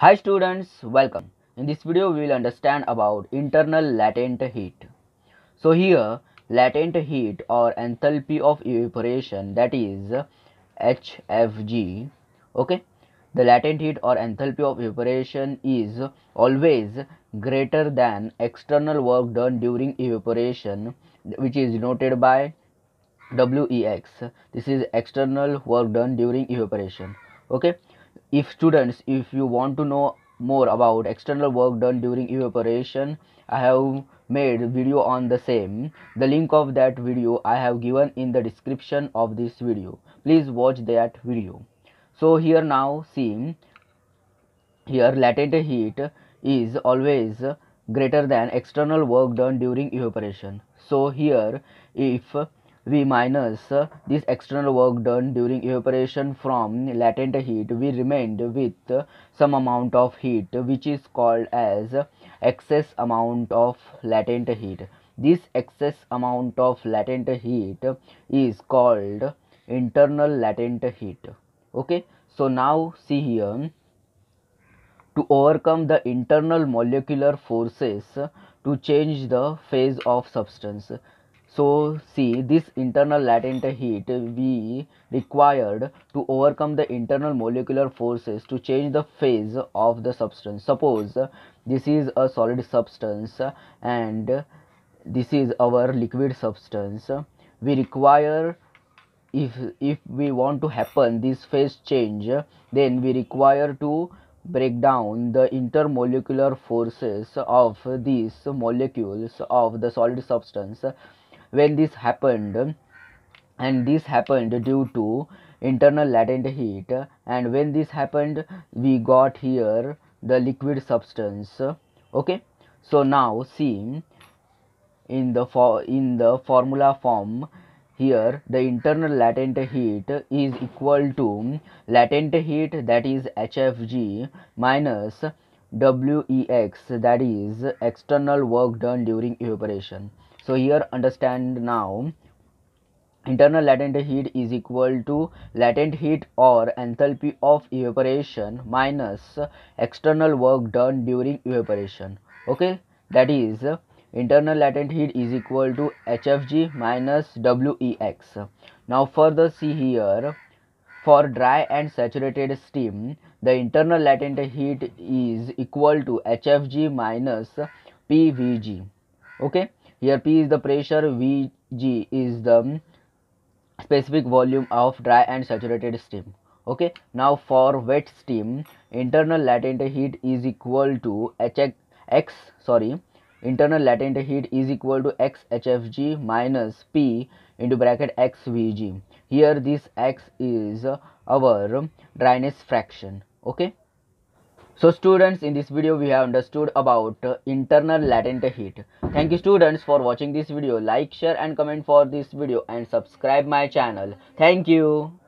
Hi students, welcome. In this video we will understand about internal latent heat. So here latent heat or enthalpy of evaporation that is HFG okay the latent heat or enthalpy of evaporation is always greater than external work done during evaporation which is denoted by WEX this is external work done during evaporation okay if students if you want to know more about external work done during evaporation i have made video on the same. The link of that video i have given in the description of this video. Please watch that video. So here now see here latent heat is always greater than external work done during evaporation. So here if we minus uh, this external work done during evaporation from latent heat we remained with some amount of heat which is called as excess amount of latent heat. This excess amount of latent heat is called internal latent heat. Okay? So now see here. To overcome the internal molecular forces to change the phase of substance so see this internal latent heat we required to overcome the internal molecular forces to change the phase of the substance. Suppose this is a solid substance and this is our liquid substance. We require if if we want to happen this phase change then we require to break down the intermolecular forces of these molecules of the solid substance when this happened and this happened due to internal latent heat and when this happened we got here the liquid substance. Okay? So now see in the for in the formula form here the internal latent heat is equal to latent heat that is hfg minus wex that is external work done during evaporation. So here understand now internal latent heat is equal to latent heat or enthalpy of evaporation minus external work done during evaporation. Okay? That is internal latent heat is equal to hfg minus wex now further see here for dry and saturated steam the internal latent heat is equal to hfg minus pvg okay here P is the pressure, Vg is the specific volume of dry and saturated steam. Okay. Now for wet steam, internal latent heat is equal to H x sorry internal latent heat is equal to x hfg minus p into bracket xvg here this x is our dryness fraction okay so students in this video we have understood about internal latent heat. Thank you students for watching this video. Like, share and comment for this video and subscribe my channel. Thank you.